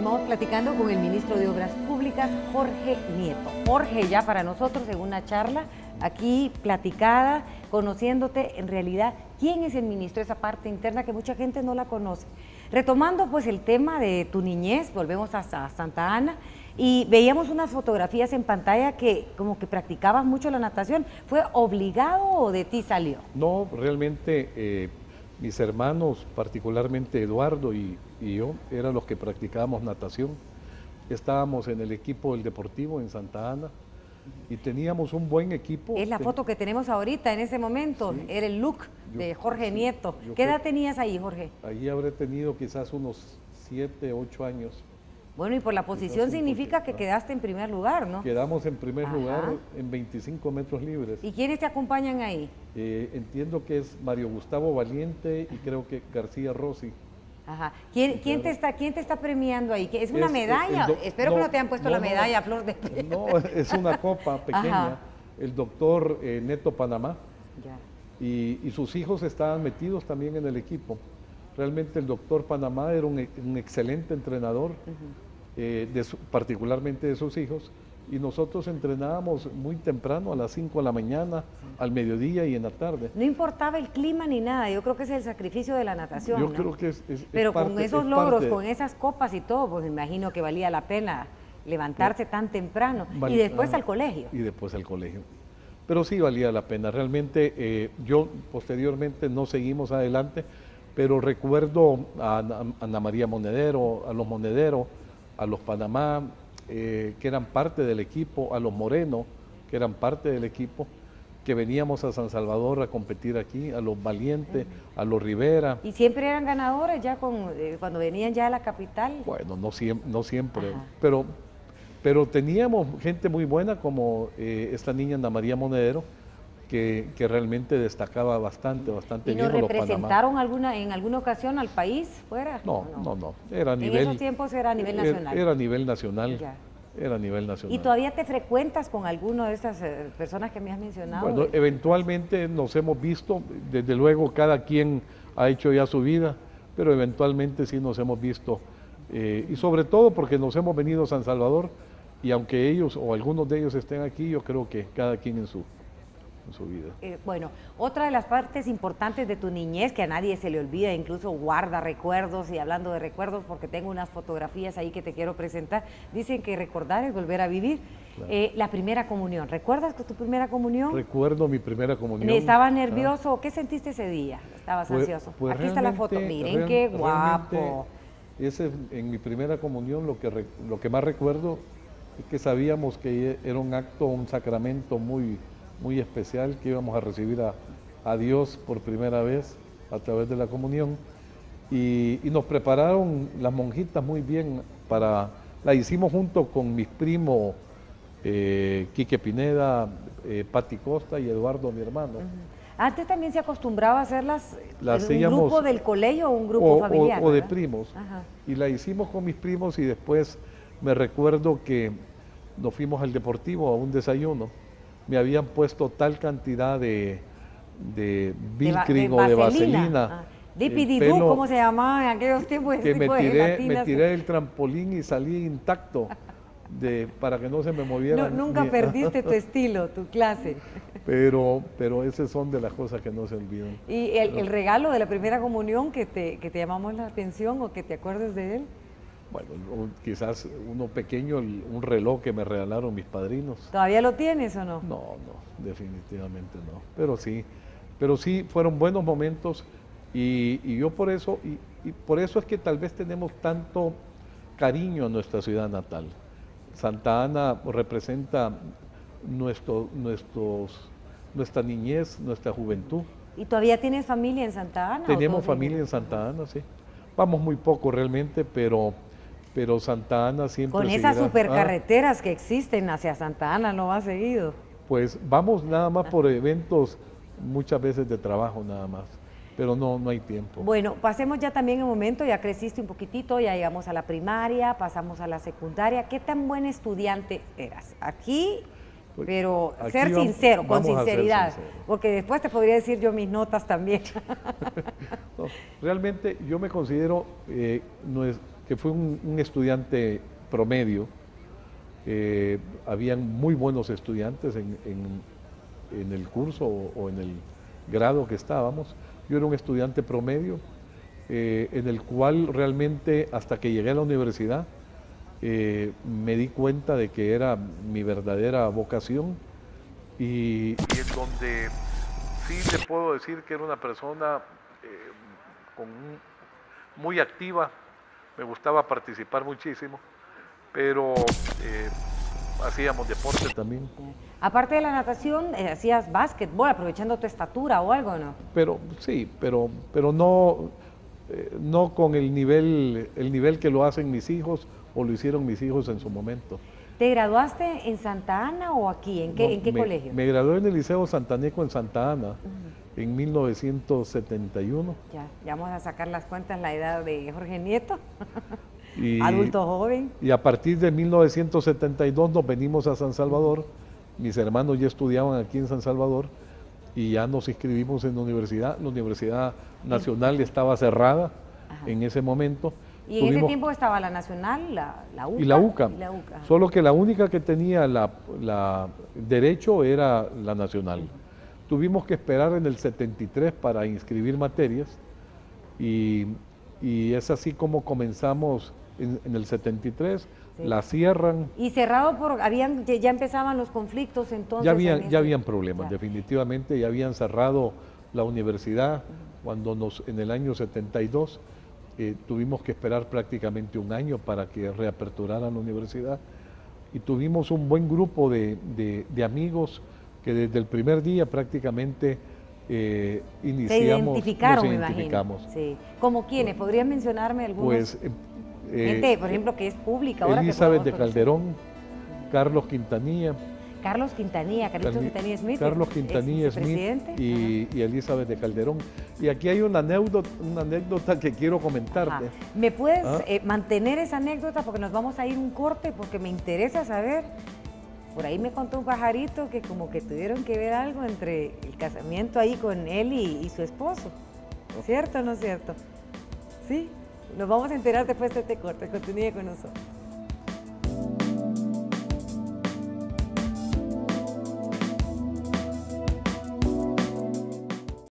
Platicando con el ministro de Obras Públicas, Jorge Nieto. Jorge, ya para nosotros en una charla aquí platicada, conociéndote en realidad quién es el ministro, esa parte interna que mucha gente no la conoce. Retomando pues el tema de tu niñez, volvemos hasta Santa Ana y veíamos unas fotografías en pantalla que como que practicabas mucho la natación. ¿Fue obligado o de ti salió? No, realmente eh, mis hermanos, particularmente Eduardo y, y yo, eran los que practicábamos natación. Estábamos en el equipo del Deportivo en Santa Ana y teníamos un buen equipo. Es la foto que tenemos ahorita en ese momento, era el look de Jorge Nieto. ¿Qué edad tenías ahí, Jorge? Allí habré tenido quizás unos 7, 8 años. Bueno, y por la posición significa que quedaste en primer lugar, ¿no? Quedamos en primer lugar en 25 metros libres. ¿Y quiénes te acompañan ahí? Eh, entiendo que es Mario Gustavo Valiente y creo que García Rossi. Ajá. ¿Quién, quién, te está, ¿Quién te está premiando ahí? ¿Es una medalla? Espero que no te hayan puesto la medalla, Flor de No, es una copa pequeña. El doctor eh, Neto Panamá. Y, y, sus hijos estaban metidos también en el equipo. Realmente el doctor Panamá era un, excelente entrenador, eh, de particularmente de sus hijos y nosotros entrenábamos muy temprano, a las 5 de la mañana, al mediodía y en la tarde. No importaba el clima ni nada, yo creo que es el sacrificio de la natación. Yo creo que es, Pero con esos logros, con esas copas y todo, pues me imagino que valía la pena levantarse tan temprano. y después al colegio. Y después al colegio. Pero sí valía la pena. Realmente eh, yo posteriormente no seguimos adelante, pero recuerdo a Ana María Monedero, a los Monederos, a los Panamá, eh, que eran parte del equipo, a los Moreno, que eran parte del equipo, que veníamos a San Salvador a competir aquí, a los Valientes, a los Rivera. ¿Y siempre eran ganadores ya con, eh, cuando venían ya a la capital? Bueno, no, no siempre, pero, pero teníamos gente muy buena como eh, esta niña Ana María Monedero, que, realmente destacaba bastante, bastante ¿Y bien. ¿Y representaron alguna, en alguna ocasión al país fuera? No, no, no, Era a nivel, en esos tiempos era a nivel nacional. Era, a nivel nacional. Era a nivel nacional. ¿Y todavía te frecuentas con alguno de estas eh, personas que me has mencionado? Bueno, eventualmente nos hemos visto, desde luego cada quien ha hecho ya su vida, pero eventualmente sí nos hemos visto. Eh, y sobre todo porque nos hemos venido a San Salvador y aunque ellos o algunos de ellos estén aquí, yo creo que cada quien en su, su vida. Eh, bueno, otra de las partes importantes de tu niñez, que a nadie se le olvida, incluso guarda recuerdos, y hablando de recuerdos, porque tengo unas fotografías ahí que te quiero presentar, dicen que recordar es volver a vivir. Eh, la primera comunión, ¿recuerdas tu primera comunión? Recuerdo mi primera comunión. ¿Estabas nervioso? ¿Qué sentiste ese día? ¿Estabas pues, ansioso? Pues Aquí está la foto, miren qué guapo. Ese, en mi primera comunión lo que, lo que más recuerdo es que sabíamos que era un acto, un sacramento muy, muy especial que íbamos a recibir a, Dios por primera vez a través de la comunión. Y, nos prepararon las monjitas muy bien para, la hicimos junto con mis primos eh, Quique Pineda, eh, Pati Costa y Eduardo, mi hermano. Antes también se acostumbraba a hacerlas en un grupo del colegio o un grupo familiar. O, de primos. Y la hicimos con mis primos y después me recuerdo que nos fuimos al deportivo a un desayuno me habían puesto tal cantidad de, de Vilcrin o de vaselina. Ah. ¿cómo se llamaba en aquellos tiempos? Que me tiré, me tiré del trampolín y salí intacto de, para que no se me moviera. nunca perdiste tu estilo, tu clase. Pero, pero esas son de las cosas que no se olvidan. ¿Y el, el regalo de la primera comunión que te, que te llamamos la atención o que te acuerdes de él? Bueno, quizás uno pequeño, un reloj que me regalaron mis padrinos. ¿Todavía lo tienes o no? No, no, definitivamente no. Pero sí, pero sí fueron buenos momentos y, yo por eso, y, por eso es que tal vez tenemos tanto cariño a nuestra ciudad natal. Santa Ana representa nuestro, nuestros, nuestra niñez, nuestra juventud. ¿Y todavía tienes familia en Santa Ana? Tenemos familia en Santa Ana, sí. Vamos muy poco realmente, pero pero Santa Ana siempre... Con esas supercarreteras que existen hacia Santa Ana, ¿no va seguido? Pues vamos nada más por eventos, muchas veces de trabajo nada más, pero no, no hay tiempo. Bueno, pasemos ya también un momento, ya creciste un poquitito, ya llegamos a la primaria, pasamos a la secundaria. ¿Qué tan buen estudiante eras? Aquí pues, pero ser sincero, con sinceridad, porque después te podría decir yo mis notas también. realmente yo me considero eh, que fue un, estudiante promedio. Eh, habían muy buenos estudiantes en, el curso o, en el grado que estábamos. Yo era un estudiante promedio eh, en el cual realmente hasta que llegué a la universidad eh, me di cuenta de que era mi verdadera vocación y, en donde sí te puedo decir que era una persona con muy activa, me gustaba participar muchísimo, pero eh, hacíamos deporte también. Aparte de la natación, eh, hacías básquetbol aprovechando tu estatura o algo, ¿no? Pero sí, pero, pero no, eh, no con el nivel, el nivel que lo hacen mis hijos o lo hicieron mis hijos en su momento. ¿Te graduaste en Santa Ana o aquí? ¿En qué, ¿en qué colegio? Me gradué en el Liceo Santaneco en Santa Ana en 1971. Ya, ya vamos a sacar las cuentas la edad de Jorge Nieto, adulto joven. Y a partir de 1972 nos venimos a San Salvador, mis hermanos ya estudiaban aquí en San Salvador y ya nos inscribimos en la universidad, la Universidad Nacional estaba cerrada en ese momento. ¿Y en ese tiempo estaba la Nacional, la, UCA? Y la UCA. Solo que la única que tenía la, la derecho era la Nacional. Tuvimos que esperar en el 73 para inscribir materias y, es así como comenzamos en, el 73, la cierran. Y cerrado por, habían, ya empezaban los conflictos entonces. Ya habían, ya habían problemas, definitivamente, ya habían cerrado la universidad cuando nos, en el año 72 eh, tuvimos que esperar prácticamente un año para que reaperturaran la universidad y tuvimos un buen grupo de, de amigos que desde el primer día prácticamente eh, iniciamos, Se identificaron, nos identificamos. Sí. ¿Como quiénes? ¿Podrías mencionarme algunos? Pues, eh, Gente, por ejemplo, que es pública ahora. Elizabeth de Calderón, Carlos Quintanilla. Carlos Quintanilla, Carlos Quintanilla Smith. Carlos Quintanilla Smith y, y, Elizabeth de Calderón. Y aquí hay una anécdota, una anécdota que quiero comentarte. ¿Me puedes ¿Ah? eh, mantener esa anécdota? Porque nos vamos a ir un corte porque me interesa saber por ahí me contó un pajarito que como que tuvieron que ver algo entre el casamiento ahí con él y, su esposo. ¿Cierto o no cierto? Sí, nos vamos a enterar después de este corte. Continúe con nosotros.